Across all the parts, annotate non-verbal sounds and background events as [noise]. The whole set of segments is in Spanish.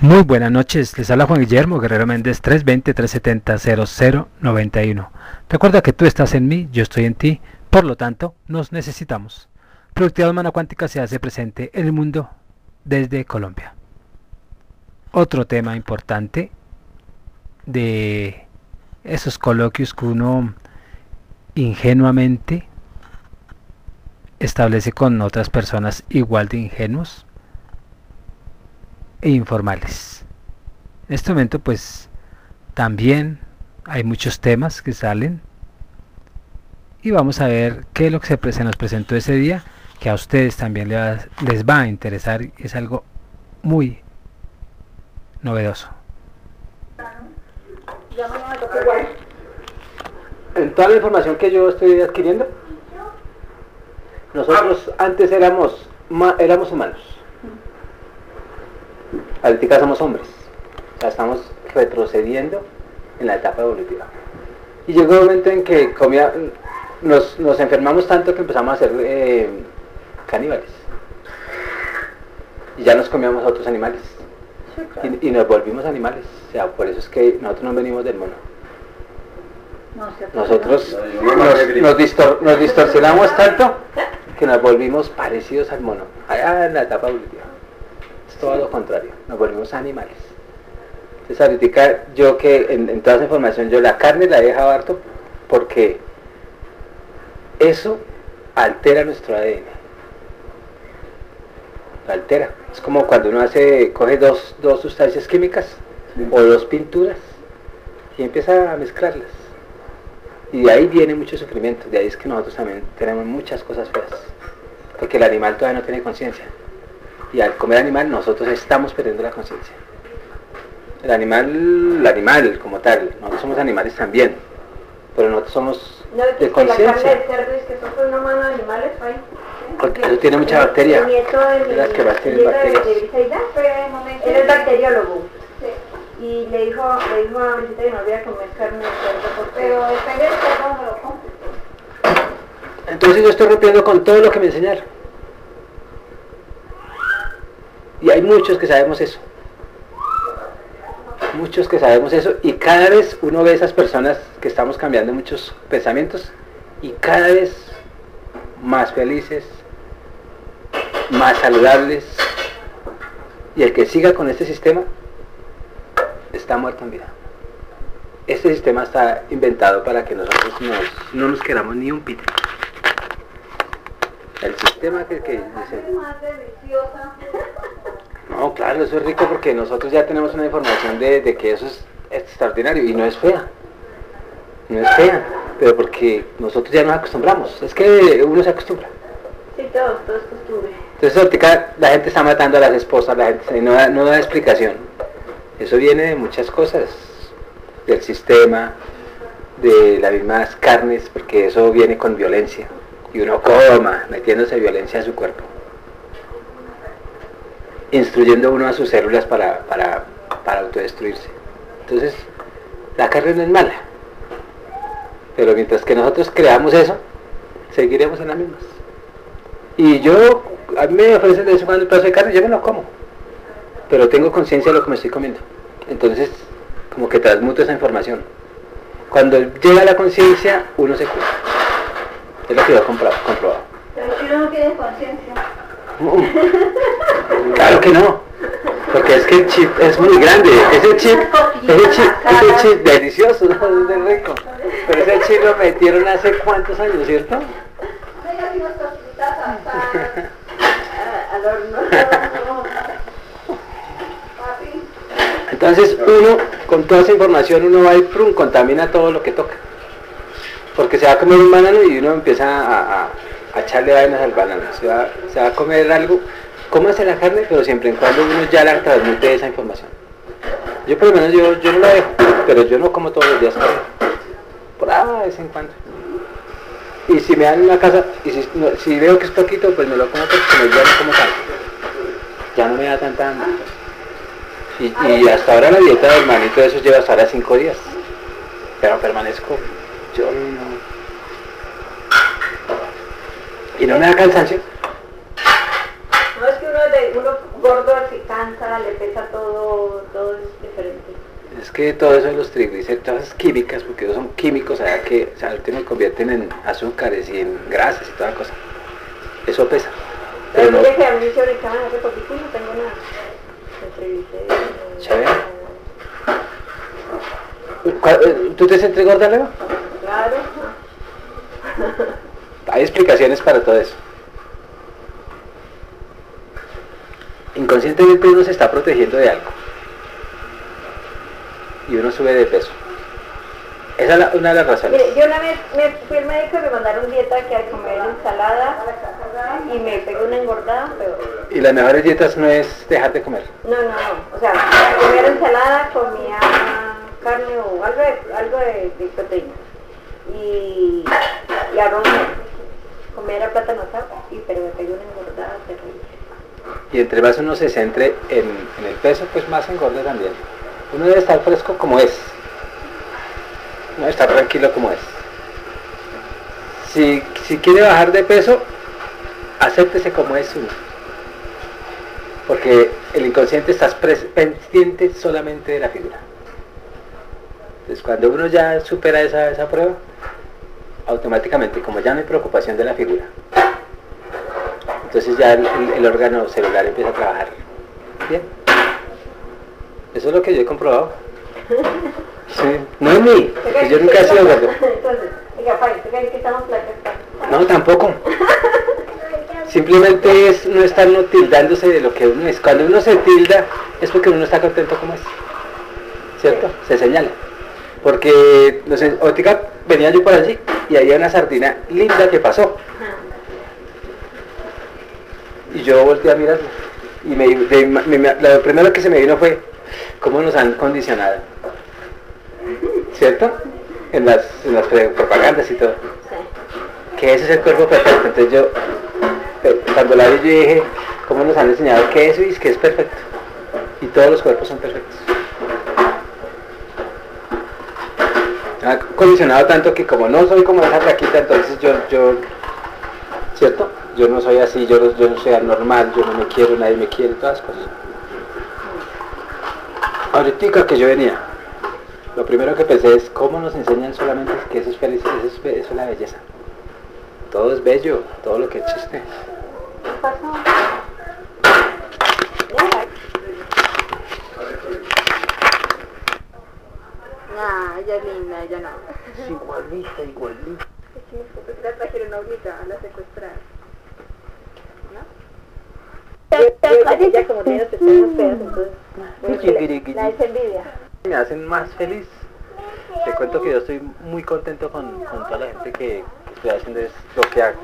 Muy buenas noches, les habla Juan Guillermo Guerrero Méndez 320-370-0091. Recuerda que tú estás en mí, yo estoy en ti, por lo tanto, nos necesitamos. Productividad Humana Cuántica se hace presente en el mundo desde Colombia. Otro tema importante de esos coloquios que uno ingenuamente establece con otras personas igual de ingenuos e informales. En este momento pues también hay muchos temas que salen y vamos a ver qué es lo que se, nos presentó ese día que a ustedes también les va, les va a interesar es algo muy novedoso. En toda la información que yo estoy adquiriendo, nosotros antes éramos, éramos humanos ahorita somos hombres. O sea, estamos retrocediendo en la etapa evolutiva. Y llegó un momento en que comía, nos, enfermamos tanto que empezamos a ser eh, caníbales. Y ya nos comíamos a otros animales. y, nos volvimos animales. O sea, por eso es que nosotros no venimos del mono. nosotros nos, nos distorsionamos tanto que nos volvimos parecidos al mono. Allá en la etapa evolutiva todo lo contrario, nos volvemos animales. Entonces ahorita yo que en, toda esa información yo la carne la he dejado harto porque eso altera nuestro ADN. Lo altera. Es como cuando uno hace, coge dos, dos sustancias químicas o dos pinturas y empieza a mezclarlas. Y de ahí viene mucho sufrimiento, de ahí es que nosotros también tenemos muchas cosas feas, porque el animal todavía no tiene conciencia y al comer animal nosotros estamos perdiendo la conciencia. El animal, el animal como tal, nosotros somos animales también, pero nosotros somos de conciencia. Porque eso tiene mucha bacteria. de las que más tienen bacterias. Él es bacteriólogo. Y le dijo, le dijo a Brigitte que no había comer carne de cerdo, pero depende de cómo lo compre. Entonces yo estoy rompiendo con todo lo que me enseñaron. Y hay muchos que sabemos eso. Muchos que sabemos eso. Y cada vez uno ve esas personas que estamos cambiando muchos pensamientos y cada vez más felices, más saludables. Y el que siga con este sistema está muerto en vida. Este sistema está inventado para que nosotros no nos queramos ni un pito. El sistema que, que dice... [laughs] No, claro, eso es rico porque nosotros ya tenemos una información de, que eso es extraordinario y no es fea. No es fea, pero porque nosotros ya nos acostumbramos. Es que uno se acostumbra. Sí, todo, todo es costumbre. Entonces ahorita la gente está matando a las esposas, la gente no da, no da explicación. Eso viene de muchas cosas, del sistema, de las mismas carnes, porque eso viene con violencia. Y uno coma, metiéndose violencia a su cuerpo instruyendo uno a sus células para, para, autodestruirse. Entonces, la carne no es mala. Pero mientras que nosotros creamos eso, seguiremos en las mismas. Y yo, a mí me ofrecen de vez cuando un pedazo de carne, yo me como. Pero tengo conciencia de lo que me estoy comiendo. Entonces, como que transmuto esa información. Cuando llega la conciencia, uno se cura. Es lo que yo he comprobado. Pero si uno no tiene conciencia. Claro que no. Porque es que el chip es muy grande. Ese chip, ese chip, ese chip delicioso, de rico. Pero ese chip lo metieron hace cuántos años, ¿cierto? Entonces uno, con toda esa información, uno va y prum, contamina todo lo que toca. Porque se va a comer un banano y uno empieza a echarle vainas al banano. Se va, se va a comer algo, cómase la carne, pero siempre en cuando uno ya la transmite esa información. Yo por lo menos yo, yo no la dejo, pero yo no como todos los días. Por ahí de vez en cuando. Y si me dan una casa, y si, veo que es poquito, pues me lo como porque ya no como carne. Ya no me da tanta hambre. Y, hasta ahora la dieta del manito de eso lleva hasta ahora cinco días. Pero permanezco. Yo no y no me da cansancio. No es que uno, de, uno gordo se cansa, le pesa todo, todo es diferente. Es que todo eso de los triglicéridos, todas esas químicas, porque ellos son químicos, allá que o sea, al último convierten en azúcares y en grasas y toda cosa. Eso pesa. Pero no, mire que a mí examen hace poquito y no tengo nada. de triglicéridos, Chévere. ¿Cuál- eh, ¿Tú te sientes gorda, Leo? Hay explicaciones para todo eso. Inconscientemente uno se está protegiendo de algo. Y uno sube de peso. Esa es la- una de las razones. Mire, yo una vez me fui al médico y me mandaron dieta que al comer ensalada y me pegó una engordada, pero Y las mejores dietas no es dejar de comer. no, no, no. O sea, comer ensalada, comía carne o algo de, algo de, de proteína. Y, y arroz. Comer plátano asado, y, pero me pegó una engordada terrible. Y entre más uno se centre en, en el peso, pues más engorda también. Uno debe estar fresco como es. Uno debe estar tranquilo como es. Si, si quiere bajar de peso, acéptese como es uno. Porque el inconsciente está pendiente solamente de la figura. Entonces cuando uno ya supera esa, esa prueba, automáticamente, como ya no hay preocupación de la figura, entonces ya el, órgano celular empieza a trabajar bien. Eso es lo que yo he comprobado. [laughs] Sí. No es mí, porque yo nunca he sido gordo. Entonces, diga, pai, ¿usted cree que? No, tampoco. Simplemente es no estar no tildándose de lo que uno es. Cuando uno se tilda es porque uno no está contento como es. ¿Cierto? Se señala. Porque, no sé, ahorita venía yo por allí y había una sardina linda que pasó. Y yo volteé a mirarla. Y me, de- me- lo primero que se me vino fue cómo nos han condicionado. ¿Cierto? En las, en las propagandas y todo. Que ese es el cuerpo perfecto. Entonces yo, eh, cuando la vi yo dije, cómo nos han enseñado que eso y que es perfecto. Y todos los cuerpos son perfectos. Ha condicionado tanto que como no soy como esa flaquita, entonces yo, yo, ¿cierto? Yo no soy así, yo, yo no soy anormal, yo no me quiero, nadie me quiere, todas las cosas. Ahorita que yo venía, lo primero que pensé es cómo nos enseñan solamente que eso es feliz, eso es, eso es la belleza. Todo es bello, todo lo que existe. Nah, ella es linda, ella no. Es igualita, igualita. Es que mis la trajeron ahorita, la secuestraron. Ella como tiene los pequeños entonces la es envidia. Me hacen más feliz. Te cuento que yo estoy muy contento con, con toda la gente que, que estoy haciendo es lo que hago.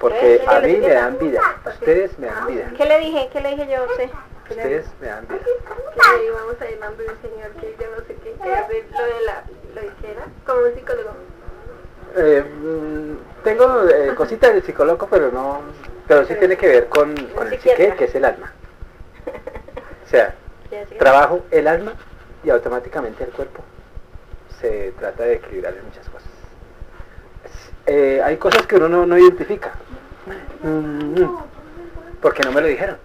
Porque a mí me dan vida, ustedes me dan vida, ¿Qué le dije? ¿Qué le dije yo a usted? Ustedes me dan vida. Que íbamos a ir nombre de un señor que yo no sé qué, que hace lo de la, lo hiciera, como un psicólogo. Eh, mm, tengo eh, cositas de psicólogo, pero no, pero sí tiene que ver con, con el psique, que es el alma. [laughs] O sea, trabajo el alma y automáticamente el cuerpo se trata de equilibrar en muchas cosas. Eh, hay cosas que uno no, no identifica Mm, mm, porque no me lo dijeron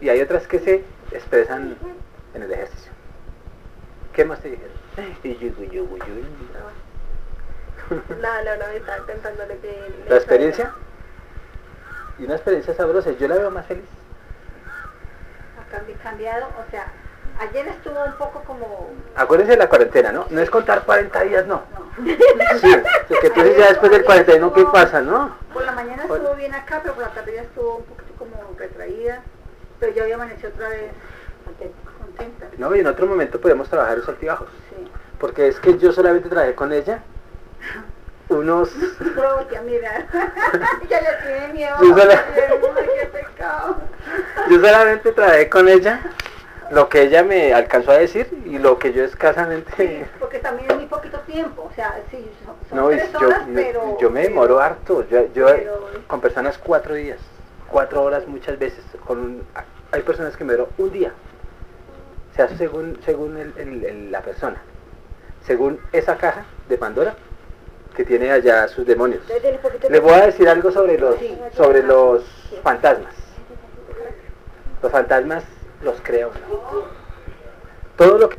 y hay otras que se expresan en el ejercicio. ¿Qué más te dijeron? [laughs] No, no, no, me estaba contando lo que... le ¿La experiencia? Y una experiencia sabrosa, yo la veo más feliz. Ha cambi- cambiado, o sea, ayer estuvo un poco como... Acuérdense de la cuarentena, ¿no? No es contar 40 días, no. [laughs] Sí, tú dices ya después del 41, ¿qué pasa, no? Por la mañana estuvo bien acá, pero por la tarde ya estuvo un poquito como retraída. Pero ya hoy amaneció otra vez contenta. No, y en otro momento podemos trabajar los altibajos. Sí. Porque es que yo solamente trabajé con ella unos... Lo volteé a mirar. ya le tiene miedo. Yo sola-. [laughs] Yo solamente trabajé con ella lo que ella me alcanzó a decir y lo que yo escasamente... Sí, porque también es muy poquito tiempo. O sea, sí, son, No, tres yo, horas, yo- pero... yo me demoro harto. Yo, yo pero- con personas cuatro días, cuatro horas muchas veces. Con un- hay personas que me duró un día. O sea, según, según el- el- el- la persona. Según esa caja de Pandora que tiene allá sus demonios. Les voy a decir algo sobre los, sobre los fantasmas. Los fantasmas los crea uno. todo lo que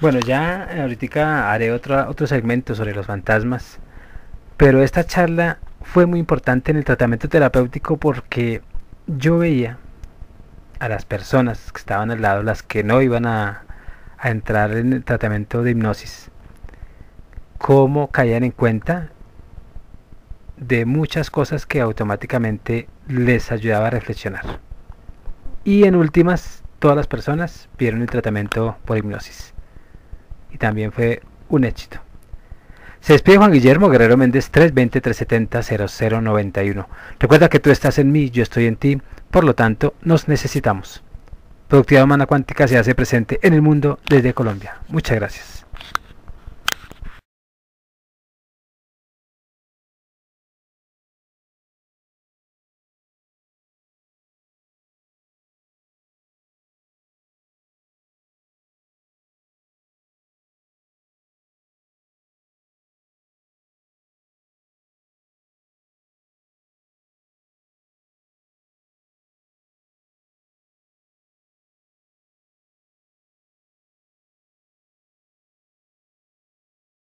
Bueno, ya ahorita haré otro, otro segmento sobre los fantasmas, pero esta charla fue muy importante en el tratamiento terapéutico porque yo veía a las personas que estaban al lado, las que no iban a, entrar en el tratamiento de hipnosis, cómo caían en cuenta de muchas cosas que automáticamente les ayudaba a reflexionar. Y en últimas, todas las personas vieron el tratamiento por hipnosis. Y también fue un éxito. Se despide Juan Guillermo Guerrero Méndez 320-370-0091. Recuerda que tú estás en mí, yo estoy en ti, por lo tanto nos necesitamos. Productividad Humana Cuántica se hace presente en el mundo desde Colombia. Muchas gracias.